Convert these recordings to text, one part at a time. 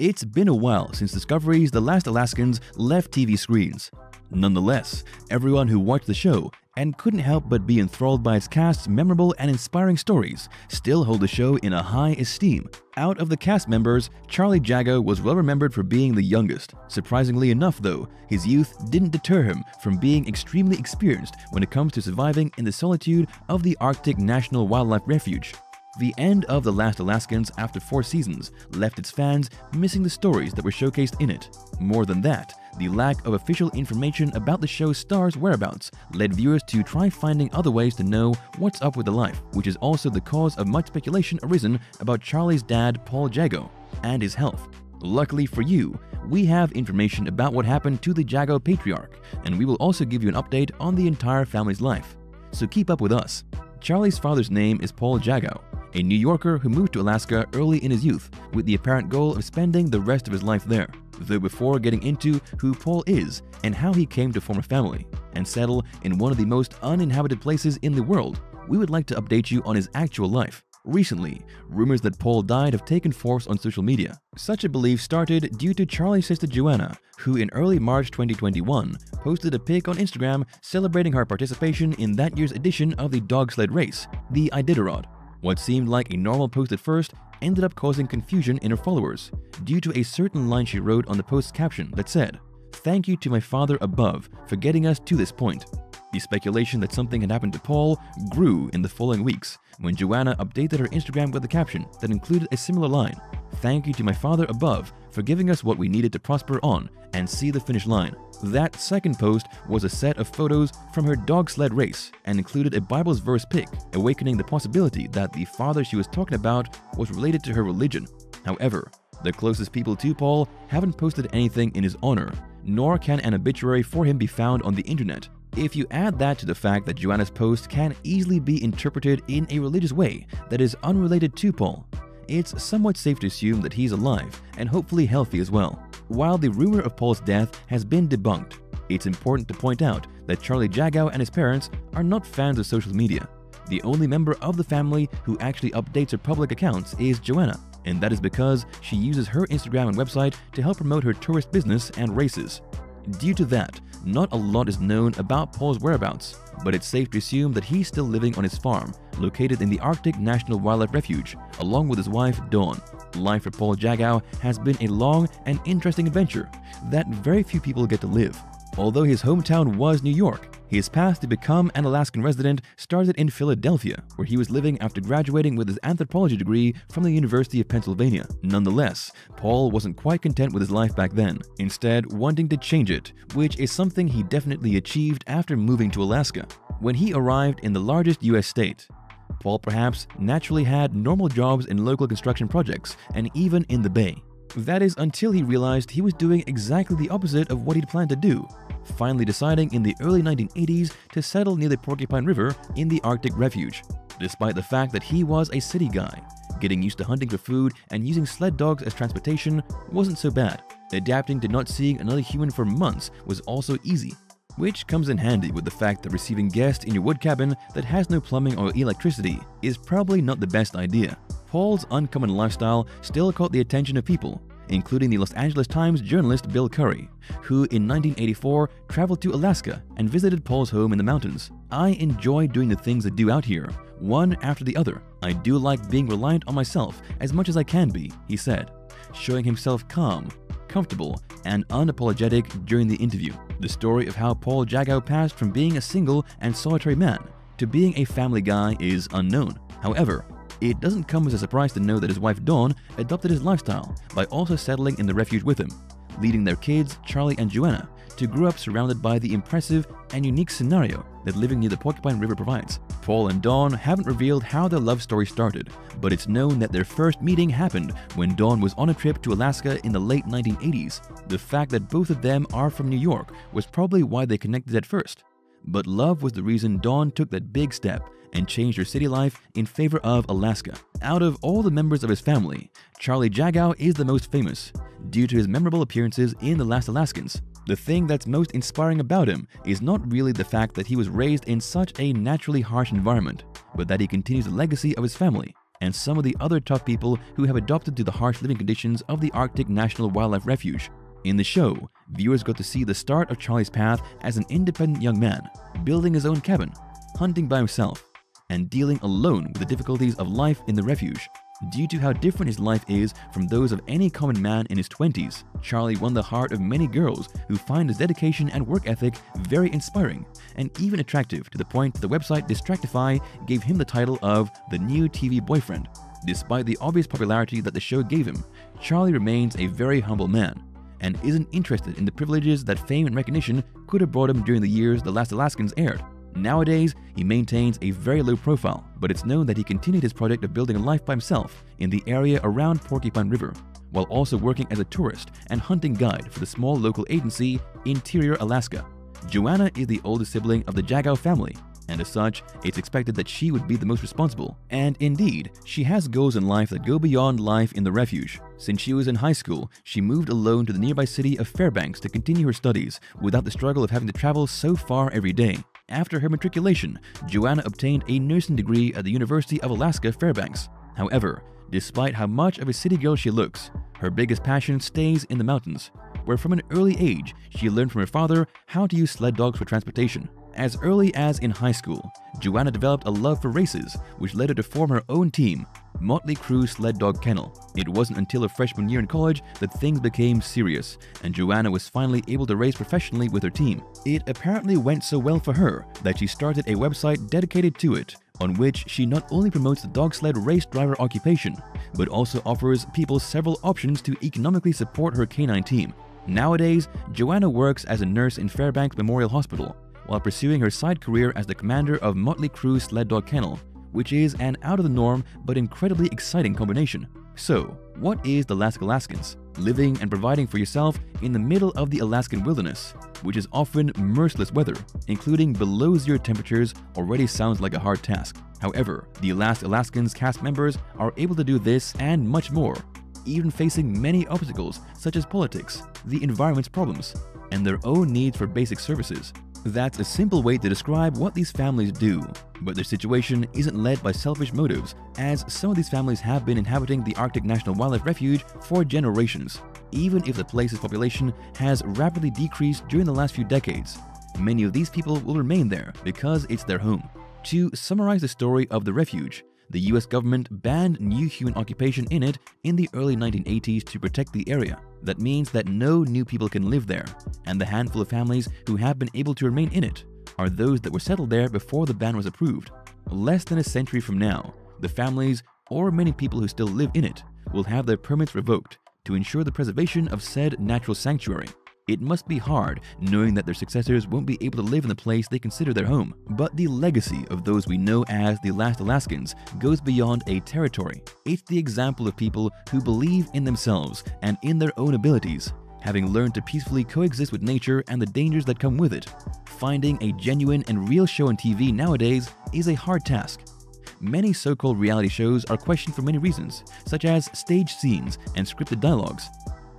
It's been a while since Discovery's The Last Alaskans left TV screens. Nonetheless, everyone who watched the show and couldn't help but be enthralled by its cast's memorable and inspiring stories still hold the show in a high esteem. Out of the cast members, Charlie Jagow was well remembered for being the youngest. Surprisingly enough though, his youth didn't deter him from being extremely experienced when it comes to surviving in the solitude of the Arctic National Wildlife Refuge. The end of The Last Alaskans after four seasons left its fans missing the stories that were showcased in it. More than that, the lack of official information about the show's stars' whereabouts led viewers to try finding other ways to know what's up with the life, which is also the cause of much speculation arisen about Charlie's dad, Paul Jagow, and his health. Luckily for you, we have information about what happened to the Jagow patriarch, and we will also give you an update on the entire family's life. So keep up with us. Charlie's father's name is Paul Jagow, a New Yorker who moved to Alaska early in his youth with the apparent goal of spending the rest of his life there. Though before getting into who Paul is and how he came to form a family and settle in one of the most uninhabited places in the world, we would like to update you on his actual life. Recently, rumors that Paul died have taken force on social media. Such a belief started due to Charlie's sister Joanna, who in early March 2021 posted a pic on Instagram celebrating her participation in that year's edition of the dog sled race, the Iditarod. What seemed like a normal post at first ended up causing confusion in her followers due to a certain line she wrote on the post's caption that said, Thank you to my father above for getting us to this point. The speculation that something had happened to Paul grew in the following weeks when Joanna updated her Instagram with a caption that included a similar line Thank you to my father above for giving us what we needed to prosper on and see the finish line. That second post was a set of photos from her dog sled race and included a Bible's verse pic, awakening the possibility that the father she was talking about was related to her religion. However, the closest people to Paul haven't posted anything in his honor, nor can an obituary for him be found on the internet. If you add that to the fact that Joanna's post can easily be interpreted in a religious way that is unrelated to Paul, it's somewhat safe to assume that he's alive and hopefully healthy as well. While the rumor of Paul's death has been debunked, it's important to point out that Charlie Jagow and his parents are not fans of social media. The only member of the family who actually updates her public accounts is Joanna, and that is because she uses her Instagram and website to help promote her tourist business and races. Due to that, not a lot is known about Paul's whereabouts, but it's safe to assume that he's still living on his farm, located in the Arctic National Wildlife Refuge, along with his wife Dawn. Life for Paul Jagow has been a long and interesting adventure that very few people get to live. Although his hometown was New York, his path to become an Alaskan resident started in Philadelphia, where he was living after graduating with his anthropology degree from the University of Pennsylvania. Nonetheless, Paul wasn't quite content with his life back then, instead wanting to change it, which is something he definitely achieved after moving to Alaska. When he arrived in the largest US state, Paul perhaps naturally had normal jobs in local construction projects and even in the Bay. That is until he realized he was doing exactly the opposite of what he'd planned to do, finally deciding in the early 1980s to settle near the Porcupine River in the Arctic Refuge. Despite the fact that he was a city guy, getting used to hunting for food and using sled dogs as transportation wasn't so bad. Adapting to not seeing another human for months was also easy, which comes in handy with the fact that receiving guests in your wood cabin that has no plumbing or electricity is probably not the best idea. Paul's uncommon lifestyle still caught the attention of people, including the Los Angeles Times journalist Bill Curry, who in 1984 traveled to Alaska and visited Paul's home in the mountains. I enjoy doing the things I do out here, one after the other. I do like being reliant on myself as much as I can be, he said, showing himself calm, comfortable, and unapologetic during the interview. The story of how Paul Jagow passed from being a single and solitary man to being a family guy is unknown. However, it doesn't come as a surprise to know that his wife Dawn adopted his lifestyle by also settling in the refuge with him, leading their kids, Charlie and Joanna, to grow up surrounded by the impressive and unique scenario that living near the Porcupine River provides. Paul and Dawn haven't revealed how their love story started, but it's known that their first meeting happened when Dawn was on a trip to Alaska in the late 1980s. The fact that both of them are from New York was probably why they connected at first. But love was the reason Dawn took that big step and changed her city life in favor of Alaska. Out of all the members of his family, Charlie Jagow is the most famous, due to his memorable appearances in The Last Alaskans. The thing that's most inspiring about him is not really the fact that he was raised in such a naturally harsh environment, but that he continues the legacy of his family. and some of the other tough people who have adopted to the harsh living conditions of the Arctic National Wildlife Refuge. In the show, viewers got to see the start of Charlie's path as an independent young man, building his own cabin, hunting by himself, and dealing alone with the difficulties of life in the refuge. Due to how different his life is from those of any common man in his 20s, Charlie won the heart of many girls who find his dedication and work ethic very inspiring and even attractive to the point the website Distractify gave him the title of the new TV boyfriend. Despite the obvious popularity that the show gave him, Charlie remains a very humble man and isn't interested in the privileges that fame and recognition could have brought him during the years The Last Alaskans aired. Nowadays, he maintains a very low profile, but it's known that he continued his project of building a life by himself in the area around Porcupine River, while also working as a tourist and hunting guide for the small local agency Interior Alaska. Joanna is the oldest sibling of the Jagow family, and as such, it's expected that she would be the most responsible. And indeed, she has goals in life that go beyond life in the refuge. Since she was in high school, she moved alone to the nearby city of Fairbanks to continue her studies without the struggle of having to travel so far every day. After her matriculation, Joanna obtained a nursing degree at the University of Alaska Fairbanks. However, despite how much of a city girl she looks, her biggest passion stays in the mountains, where from an early age she learned from her father how to use sled dogs for transportation. As early as in high school, Joanna developed a love for races, which led her to form her own team, Motley Crue Sled Dog Kennel. It wasn't until her freshman year in college that things became serious, and Joanna was finally able to race professionally with her team. It apparently went so well for her that she started a website dedicated to it, on which she not only promotes the dog sled race driver occupation, but also offers people several options to economically support her canine team. Nowadays, Joanna works as a nurse in Fairbanks Memorial Hospital, while pursuing her side career as the commander of Motley Crue Sled Dog Kennel, which is an out of the norm but incredibly exciting combination. So, what is the Alaska Alaskans? Living and providing for yourself in the middle of the Alaskan wilderness, which is often merciless weather, including below zero temperatures, already sounds like a hard task. However, the Alaska Alaskans cast members are able to do this and much more, even facing many obstacles such as politics, the environment's problems, and their own needs for basic services. That's a simple way to describe what these families do, but their situation isn't led by selfish motives, as some of these families have been inhabiting the Arctic National Wildlife Refuge for generations. Even if the place's population has rapidly decreased during the last few decades, many of these people will remain there because it's their home. To summarize the story of the refuge, the US government banned new human occupation in it in the early 1980s to protect the area. That means that no new people can live there, and the handful of families who have been able to remain in it are those that were settled there before the ban was approved. Less than a century from now, the families, or many people who still live in it, will have their permits revoked to ensure the preservation of said natural sanctuary. It must be hard knowing that their successors won't be able to live in the place they consider their home. But the legacy of those we know as the last Alaskans goes beyond a territory. It's the example of people who believe in themselves and in their own abilities, having learned to peacefully coexist with nature and the dangers that come with it. Finding a genuine and real show on TV nowadays is a hard task. Many so-called reality shows are questioned for many reasons, such as stage scenes and scripted dialogues.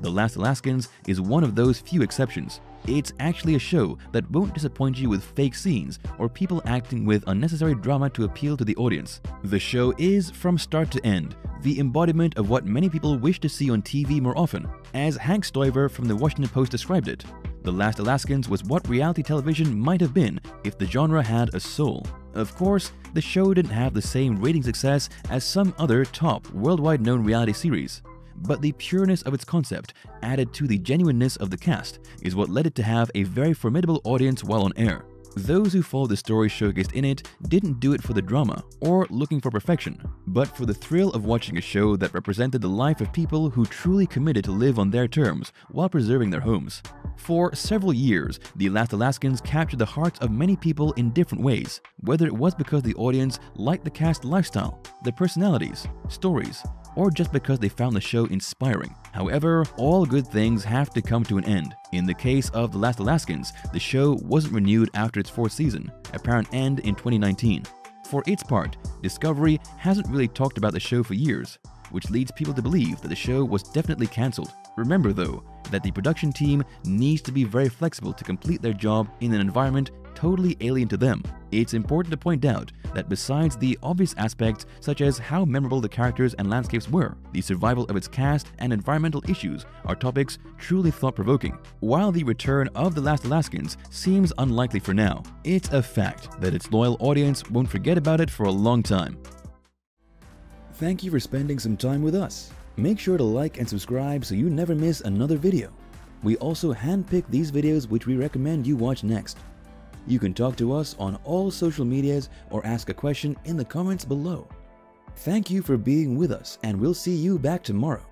The Last Alaskans is one of those few exceptions. It's actually a show that won't disappoint you with fake scenes or people acting with unnecessary drama to appeal to the audience. The show is, from start to end, the embodiment of what many people wish to see on TV more often. As Hank Stuever from the Washington Post described it, The Last Alaskans was what reality television might have been if the genre had a soul. Of course, the show didn't have the same rating success as some other top worldwide known reality series but the pureness of its concept, added to the genuineness of the cast, is what led it to have a very formidable audience while on air. Those who followed the story showcased in it didn't do it for the drama or looking for perfection, but for the thrill of watching a show that represented the life of people who truly committed to live on their terms while preserving their homes. For several years, The Last Alaskans captured the hearts of many people in different ways, whether it was because the audience liked the cast lifestyle, their personalities, stories, or just because they found the show inspiring. However, all good things have to come to an end. In the case of The Last Alaskans, the show wasn't renewed after its fourth season, apparent end in 2019. For its part, Discovery hasn't really talked about the show for years, which leads people to believe that the show was definitely cancelled. Remember though, that the production team needs to be very flexible to complete their job in an environment totally alien to them, it's important to point out that besides the obvious aspects such as how memorable the characters and landscapes were, the survival of its cast and environmental issues are topics truly thought-provoking. While the return of The Last Alaskans seems unlikely for now, it's a fact that its loyal audience won't forget about it for a long time. Thank you for spending some time with us. Make sure to like and subscribe so you never miss another video. We also handpick these videos which we recommend you watch next. You can talk to us on all social medias or ask a question in the comments below. Thank you for being with us and we'll see you back tomorrow.